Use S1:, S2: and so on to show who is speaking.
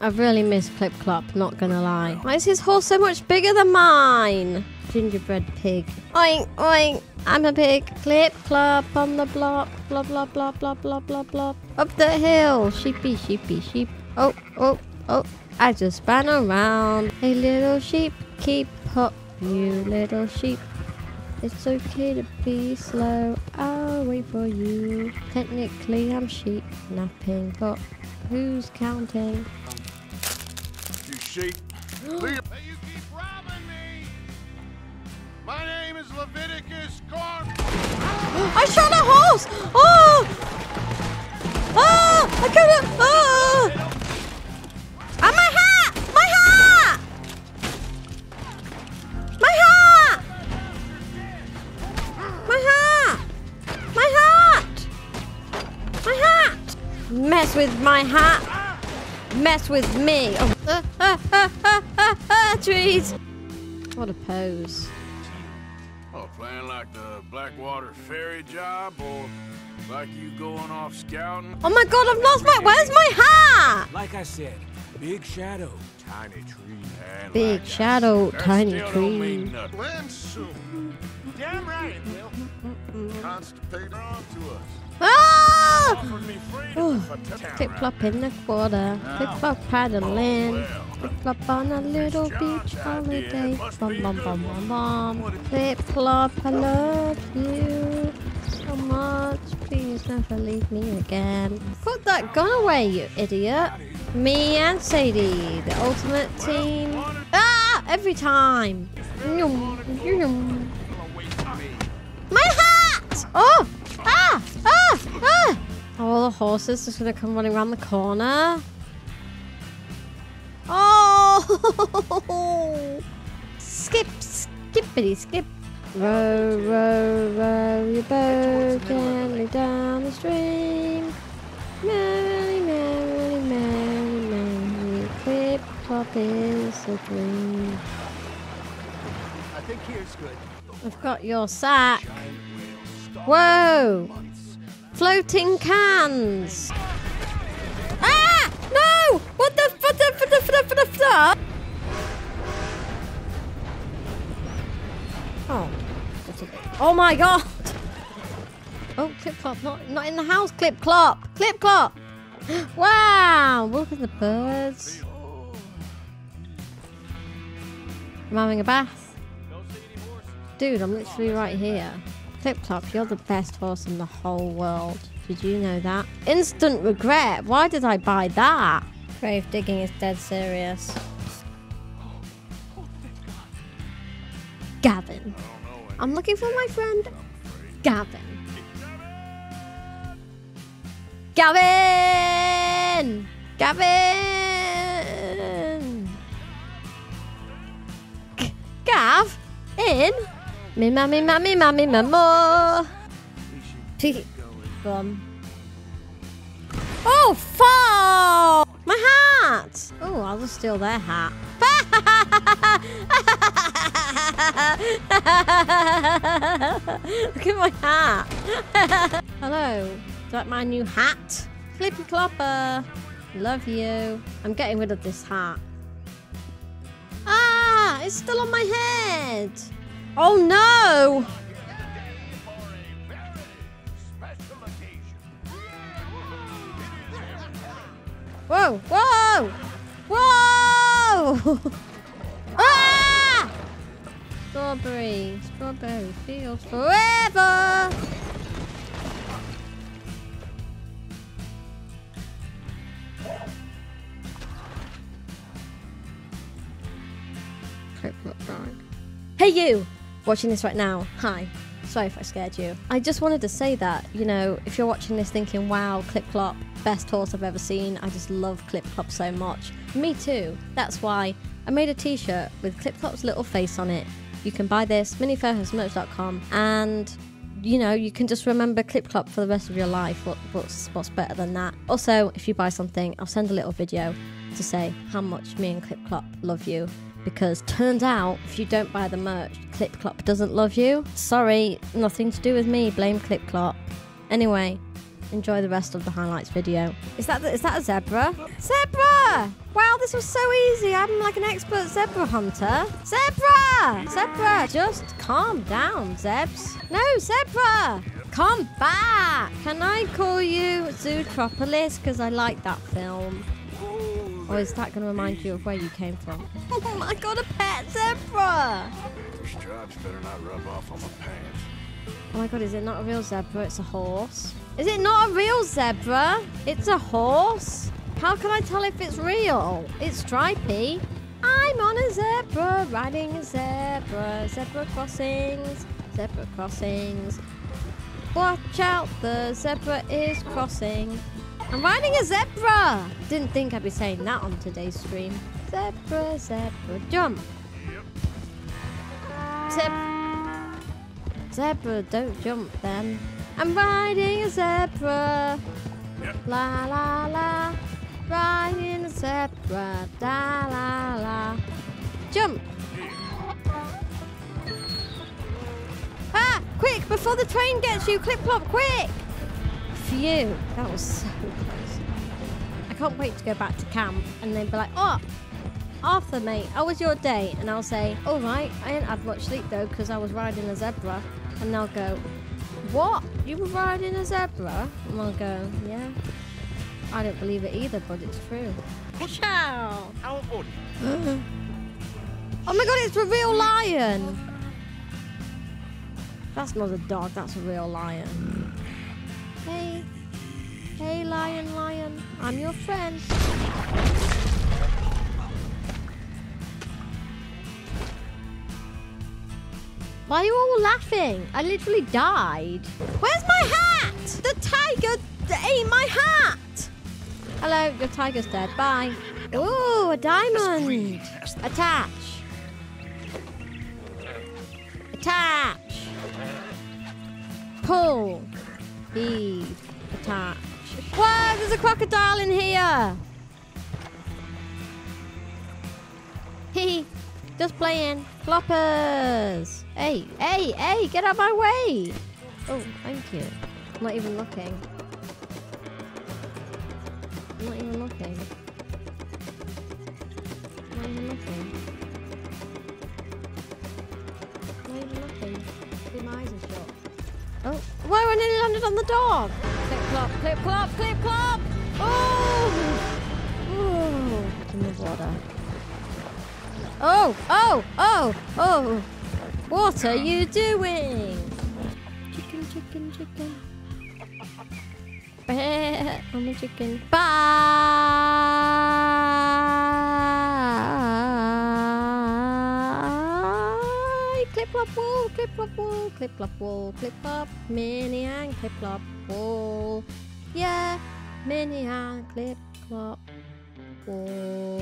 S1: I really miss Clip Clop, not gonna lie. Why is his horse so much bigger than mine? Gingerbread pig. Oink, oink. I'm a pig. Clip Clop on the block. Blah, blah, blah, blah, blah, blah, blah. Up the hill. Sheepy, sheepy, sheep. Oh, oh, oh. I just ran around. Hey, little sheep, keep up, you little sheep. It's okay to be slow. I'll wait for you. Technically, I'm sheep napping, but who's counting?
S2: Sheep. Leave. You keep robbing me. My name is Leviticus Corn.
S1: I shot a horse! Oh! Oh! I couldn't! Oh! And my hat! My hat! My hat! My hat! My hat! My hat! Mess with my hat! Mess with me! Oh. Ah, ah, ah, ah, ah, ah, trees! What a pose.
S2: Oh, playing like the Blackwater ferry job or like you going off scouting?
S1: Oh my god, I've lost my. Where's my hat?
S3: Like I said, big shadow, tiny tree.
S2: And
S1: Big
S2: like
S1: shadow,
S2: said, that
S1: tiny
S2: still
S1: tree.
S2: Don't mean nothing. Land soon. Damn right it will. Constipated on to us.
S1: Ah!
S2: Offered me freedom
S1: Oh,
S2: if I took
S1: Clip clop in the quarter, clip clop paddling, clip clop on a little beach holiday. Bum bum bum bum bum. Clip clop, I love you so much. Please never leave me again. Put that gun away, you idiot. Me and Sadie, the ultimate team. Ah! Every time. My hat! Oh! Ah! Ah! Ah! All the horses just gonna come running around the corner. Oh! Skip, skippity, skip. Row, row, row your boat gently down the stream. Clop is a dream.
S3: I think here's good.
S1: I've got your sack. Whoa! Floating cans! Ah! No! What the what the what the what the what the Oh. Oh my god! Oh, clip clop, not not in the house, clip clop! Clip clop! Wow! Look at the birds. I'm having a bath. Dude, I'm literally right here. Clip Clop, you're the best horse in the whole world. Did you know that? Instant regret. Why did I buy that? Grave digging is dead serious. Gavin. I'm looking for my friend Gavin. Gavin! Gavin! In? Me ma me ma me ma me ma mo. Gone. Oh fuck! My hat! Oh, I'll just steal their hat. Look at my hat. Hello. Do you like my new hat? Flippy Clopper. Love you. I'm getting rid of this hat. Ah! It's still on my head. Oh no! Whoa! Whoa! Whoa! ah! Strawberry, strawberry fields forever. Hey you! Watching this right now. Hi. Sorry if I scared you. I just wanted to say that, you know, if you're watching this thinking, wow, Clip Clop, best horse I've ever seen, I just love Clip Clop so much. Me too. That's why I made a t shirt with Clip Clop's little face on it. You can buy this, minifairhurstmerch.com, and you know, you can just remember Clip Clop for the rest of your life. What, what's, what's better than that? Also, if you buy something, I'll send a little video to say how much me and Clip Clop love you. Because turns out, if you don't buy the merch, Clip Clop doesn't love you. Sorry, nothing to do with me. Blame Clip Clop. Anyway, enjoy the rest of the highlights video. Is that is that a zebra? Zebra! Wow, this was so easy. I'm like an expert zebra hunter. Zebra! Zebra, just calm down, Zebs. No, Zebra! Come back! Can I call you Zootropolis? Because I like that film. Or is that going to remind you of where you came from? Oh my god, a pet zebra!
S2: Your stripes better not rub off on my pants.
S1: Oh my god, is it not a real zebra? It's a horse. Is it not a real zebra? It's a horse? How can I tell if it's real? It's stripy. I'm on a zebra, riding a zebra. Zebra crossings, zebra crossings. Watch out, the zebra is crossing. I'm riding a zebra! Didn't think I'd be saying that on today's stream. Zebra, zebra, jump. Zebra. Zebra, don't jump then. I'm riding a zebra. La la la. Riding a zebra. Da la la. Jump. Ah! Quick! Before the train gets you! Clip clop, quick! Phew. That was so close. I can't wait to go back to camp and then be like, oh, Arthur, mate, how was your day? And I'll say, all right, I didn't have much sleep though because I was riding a zebra. And they'll go, what? You were riding a zebra? And I'll go, yeah. I don't believe it either, but it's true. Ciao.
S2: How old?
S1: Oh my god, it's a real lion! That's not a dog, that's a real lion. Hey. Hey, lion, lion. I'm your friend. Why are you all laughing? I literally died. Where's my hat? The tiger ate my hat. Hello, your tiger's dead. Bye. Ooh, a diamond. Attach. Attach. Pull. Heave. Attach. Whoa, there's a crocodile in here. Hee. Just playing. Floppers. Hey, hey, hey, get out of my way. Oh, thank you. I'm not even looking. I'm not even looking. I'm not even looking. I'm not even looking. My eyes are shut. Oh, why nearly landed on the dog? Clip clop, clip clop, clip clop! Oh! Oh! In the water. Oh! Oh! Oh! Oh! What are you doing? Chicken, chicken, chicken. I'm a chicken. Bye! Clip clop wool, clip clop wool, clip clop wool, clip clop, mini and clip clop wool. Yeah, mini and clip clop wool.